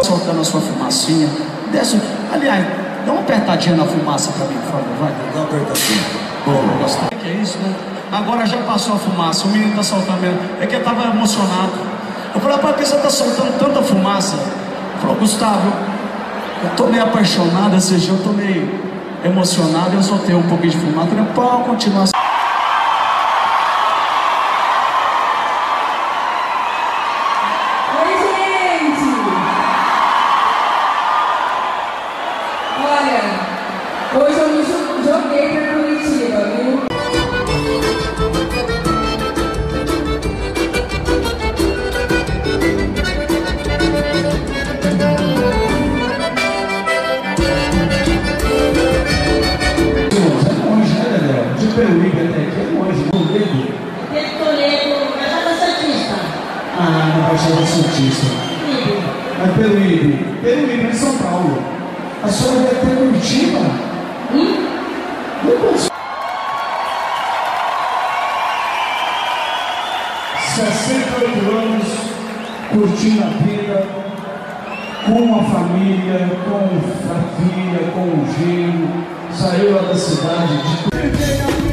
Soltando a sua fumacinha. Desce, aliás, dá uma apertadinha na fumaça pra mim, por favor, vai. Dá uma apertadinha. Boa, Que é isso, né? Agora já passou a fumaça, o menino tá soltando mesmo. É que eu tava emocionado. Eu falei, rapaz, por que você tá soltando tanta fumaça? Ele falou, Gustavo, eu tô meio apaixonado esse dia, eu tô meio emocionado, eu soltei um pouquinho de fumaça, falei, pode continuar. Baixada Santista. Mas Peruíbe, Peruíbe é em São Paulo. A senhora vai até Curitiba? Hum? Não consigo. 68 anos, curtindo a vida, com a família, com a filha, com o genro, saiu lá da cidade de